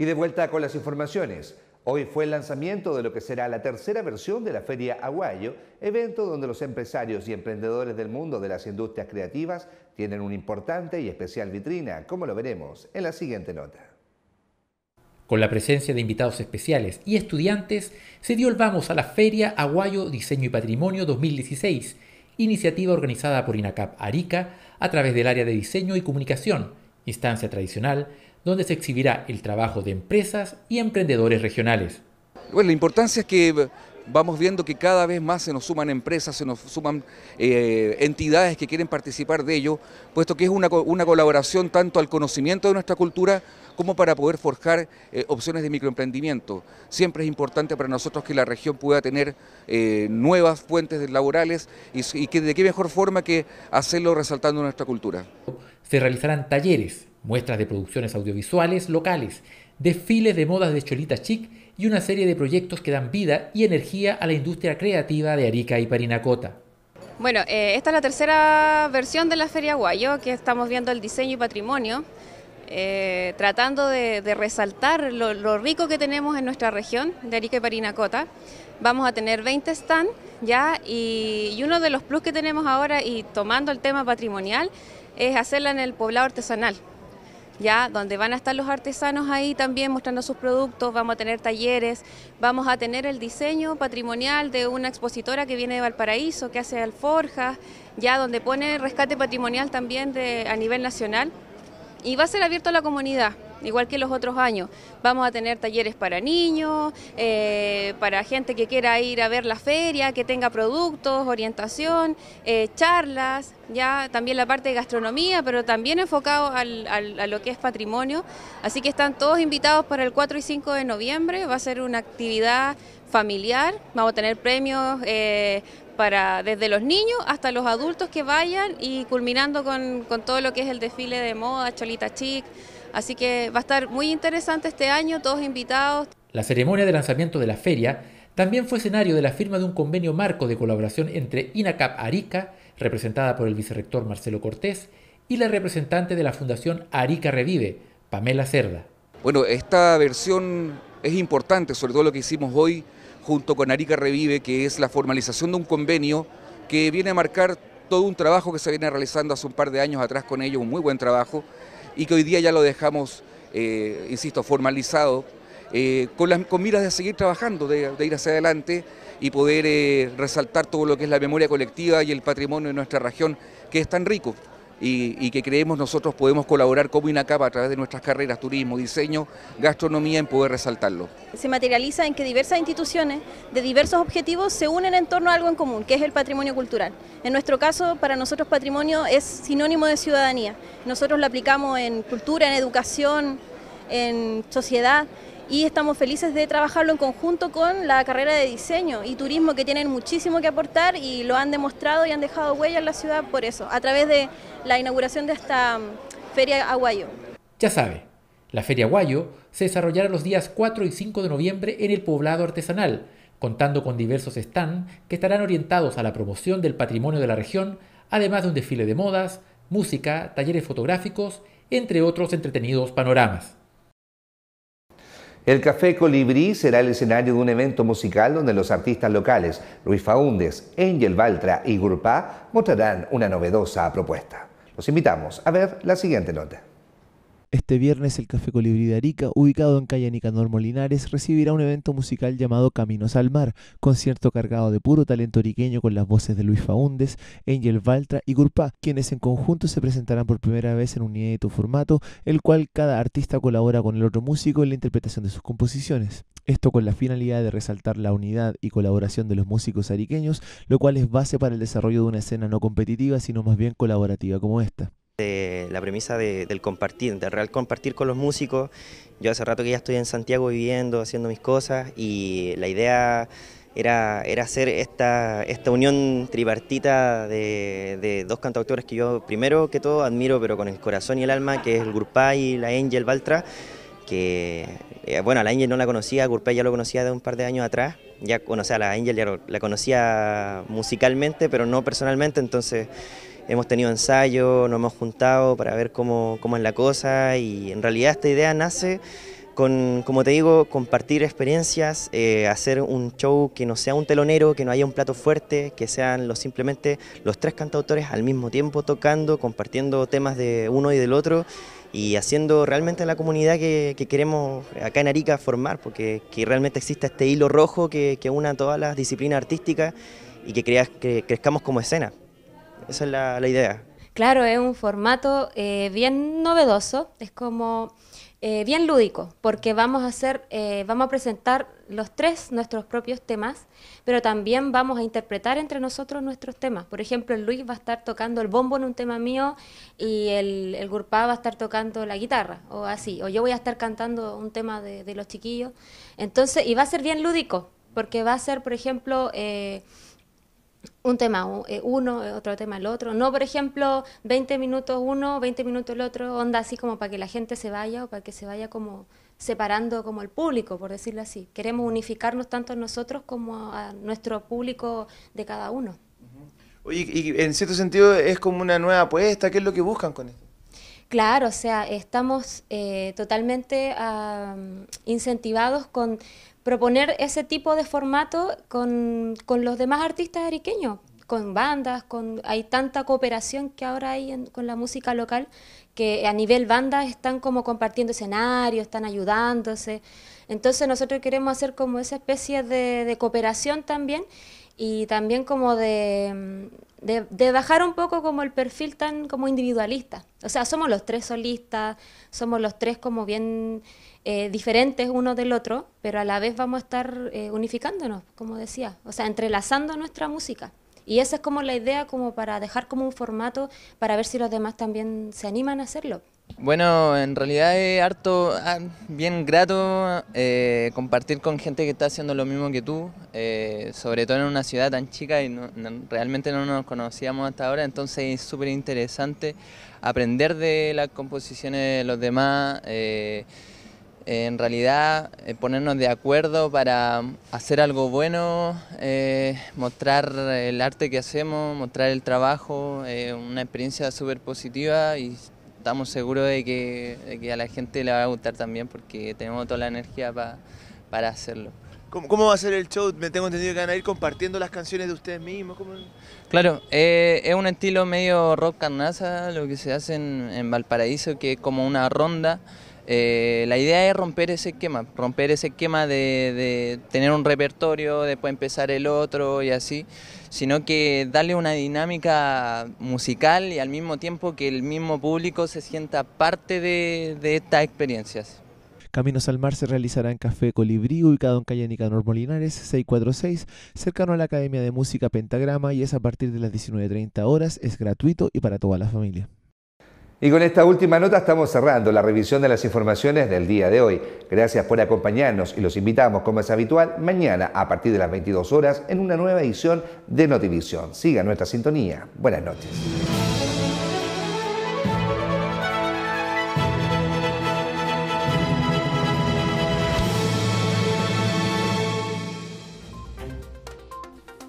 Y de vuelta con las informaciones. Hoy fue el lanzamiento de lo que será la tercera versión de la Feria Aguayo, evento donde los empresarios y emprendedores del mundo de las industrias creativas tienen una importante y especial vitrina, como lo veremos en la siguiente nota. Con la presencia de invitados especiales y estudiantes, se dio el vamos a la Feria Aguayo Diseño y Patrimonio 2016, iniciativa organizada por INACAP Arica a través del área de diseño y comunicación, instancia tradicional donde se exhibirá el trabajo de empresas y emprendedores regionales. Bueno, la importancia es que vamos viendo que cada vez más se nos suman empresas, se nos suman eh, entidades que quieren participar de ello, puesto que es una, colaboración tanto al conocimiento de nuestra cultura como para poder forjar eh, opciones de microemprendimiento. Siempre es importante para nosotros que la región pueda tener eh, nuevas fuentes laborales y, y que de qué mejor forma que hacerlo resaltando nuestra cultura. Se realizarán talleres, muestras de producciones audiovisuales locales, desfiles de modas de Cholita Chic y una serie de proyectos que dan vida y energía a la industria creativa de Arica y Parinacota. Bueno, eh, esta es la tercera versión de la Feria Guayo, que estamos viendo el diseño y patrimonio, eh, tratando de, resaltar lo, rico que tenemos en nuestra región de Arica y Parinacota. Vamos a tener 20 stands ya y, y uno de los plus que tenemos ahora y tomando el tema patrimonial es hacerla en el poblado artesanal ya donde van a estar los artesanos ahí también mostrando sus productos, vamos a tener talleres, vamos a tener el diseño patrimonial de una expositora que viene de Valparaíso, que hace alforjas, ya donde pone rescate patrimonial también de, a nivel nacional. Y va a ser abierto a la comunidad igual que los otros años. Vamos a tener talleres para niños, eh, para gente que quiera ir a ver la feria, que tenga productos, orientación, eh, charlas, ya también la parte de gastronomía, pero también enfocado a lo que es patrimonio. Así que están todos invitados para el 4 y 5 de noviembre. Va a ser una actividad familiar, vamos a tener premios eh, para desde los niños hasta los adultos que vayan y culminando con, con todo lo que es el desfile de moda, Cholita Chic. Así que va a estar muy interesante este año, todos invitados. La ceremonia de lanzamiento de la feria también fue escenario de la firma de un convenio marco de colaboración entre INACAP Arica, representada por el vicerrector Marcelo Cortés, y la representante de la Fundación Arica Revive, Pamela Cerda. Bueno, esta versión es importante, sobre todo lo que hicimos hoy junto con Arica Revive, que es la formalización de un convenio que viene a marcar todo un trabajo que se viene realizando hace un par de años atrás con ellos, un muy buen trabajo, y que hoy día ya lo dejamos, eh, insisto, formalizado, eh, con, las, con miras de seguir trabajando, de, ir hacia adelante y poder eh, resaltar todo lo que es la memoria colectiva y el patrimonio de nuestra región, que es tan rico. Y, que creemos nosotros podemos colaborar como INACAP a través de nuestras carreras, turismo, diseño, gastronomía, en poder resaltarlo. Se materializa en que diversas instituciones de diversos objetivos se unen en torno a algo en común, que es el patrimonio cultural. En nuestro caso, para nosotros patrimonio es sinónimo de ciudadanía. Nosotros lo aplicamos en cultura, en educación, en sociedad y estamos felices de trabajarlo en conjunto con la carrera de diseño y turismo que tienen muchísimo que aportar y lo han demostrado y han dejado huella en la ciudad por eso, a través de la inauguración de esta mm, Feria Aguayo. Ya sabe, la Feria Aguayo se desarrollará los días 4 y 5 de noviembre en el poblado artesanal, contando con diversos stands que estarán orientados a la promoción del patrimonio de la región, además de un desfile de modas, música, talleres fotográficos, entre otros entretenidos panoramas. El Café Colibrí será el escenario de un evento musical donde los artistas locales Luis Faúndes, Angel Baltra y Grupá mostrarán una novedosa propuesta. Los invitamos a ver la siguiente nota. Este viernes el Café Colibrí de Arica, ubicado en calle Nicanor Molinares, recibirá un evento musical llamado Caminos al Mar, concierto cargado de puro talento ariqueño con las voces de Luis Faúndes, Angel Valtra y Gurpá, quienes en conjunto se presentarán por primera vez en un inédito formato, el cual cada artista colabora con el otro músico en la interpretación de sus composiciones. Esto con la finalidad de resaltar la unidad y colaboración de los músicos ariqueños, lo cual es base para el desarrollo de una escena no competitiva, sino más bien colaborativa como esta la premisa del compartir, del real compartir con los músicos. Yo hace rato que ya estoy en Santiago viviendo, haciendo mis cosas y la idea era, era hacer esta, esta unión tripartita de, dos cantautores que yo primero que todo admiro, pero con el corazón y el alma, que es el Gurpay y la Angel Baltra, que, eh, bueno, a la Angel no la conocía, Gurpay ya lo conocía de un par de años atrás, ya, bueno, o sea, la Angel ya la conocía musicalmente, pero no personalmente, entonces hemos tenido ensayos, nos hemos juntado para ver cómo, cómo, es la cosa y en realidad esta idea nace con, como te digo, compartir experiencias, eh, hacer un show que no sea un telonero, que no haya un plato fuerte, que sean los, simplemente los tres cantautores al mismo tiempo tocando, compartiendo temas de uno y del otro y haciendo realmente la comunidad que, queremos acá en Arica formar, porque que realmente exista este hilo rojo que, que una todas las disciplinas artísticas y que, creas, que crezcamos como escena. Esa es la, idea. Claro, es un formato eh, bien novedoso, es como eh, bien lúdico, porque vamos a hacer, eh, vamos a presentar los tres nuestros propios temas, pero también vamos a interpretar entre nosotros nuestros temas. Por ejemplo, Luis va a estar tocando el bombo en un tema mío y el, el Gurpá va a estar tocando la guitarra, o así, o yo voy a estar cantando un tema de, de los chiquillos. Entonces, y va a ser bien lúdico, porque va a ser, por ejemplo, eh, un tema eh, uno, eh, otro tema el otro. No, por ejemplo, 20 minutos uno, 20 minutos el otro, onda así como para que la gente se vaya o para que se vaya como separando como el público, por decirlo así. Queremos unificarnos tanto nosotros como a nuestro público de cada uno. Oye, y en cierto sentido es como una nueva apuesta, ¿qué es lo que buscan con esto? Claro, o sea, estamos eh, totalmente incentivados con proponer ese tipo de formato con, los demás artistas ariqueños, con bandas, con hay tanta cooperación que ahora hay con la música local que a nivel banda están como compartiendo escenarios, están ayudándose. Entonces nosotros queremos hacer como esa especie de, cooperación también y también como de, de, bajar un poco como el perfil tan como individualista. O sea, somos los tres solistas, somos los tres como bien eh, diferentes uno del otro, pero a la vez vamos a estar eh, unificándonos, como decía, o sea, entrelazando nuestra música. Y esa es como la idea, como para dejar como un formato para ver si los demás también se animan a hacerlo. Bueno, en realidad es harto, ah, bien grato eh, compartir con gente que está haciendo lo mismo que tú, sobre todo en una ciudad tan chica y realmente no nos conocíamos hasta ahora, entonces es súper interesante aprender de las composiciones de los demás en realidad eh, ponernos de acuerdo para hacer algo bueno, eh, mostrar el arte que hacemos, mostrar el trabajo, eh, una experiencia súper positiva y estamos seguros de que, a la gente le va a gustar también porque tenemos toda la energía para hacerlo. ¿Cómo, va a ser el show? Me tengo entendido que van a ir compartiendo las canciones de ustedes mismos. Claro, es un estilo medio rock carnaza, lo que se hace en, en Valparaíso, que es como una ronda. Eh, la idea es romper ese esquema, romper ese esquema de, tener un repertorio, después empezar el otro y así, sino que darle una dinámica musical y al mismo tiempo que el mismo público se sienta parte de, estas experiencias. Caminos al Mar se realizará en Café Colibrí, ubicado en calle Nicanor Molinares, 646, cercano a la Academia de Música Pentagrama y es a partir de las 19.30 horas, es gratuito y para toda la familia. Y con esta última nota estamos cerrando la revisión de las informaciones del día de hoy. Gracias por acompañarnos y los invitamos, como es habitual, mañana a partir de las 22 horas en una nueva edición de Notivisión. Siga nuestra sintonía. Buenas noches.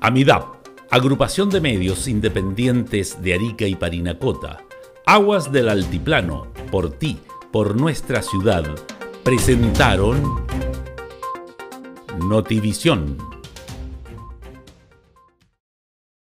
AMIDAP, Agrupación de Medios Independientes de Arica y Parinacota Aguas del Altiplano, por ti, por nuestra ciudad, presentaron Notivisión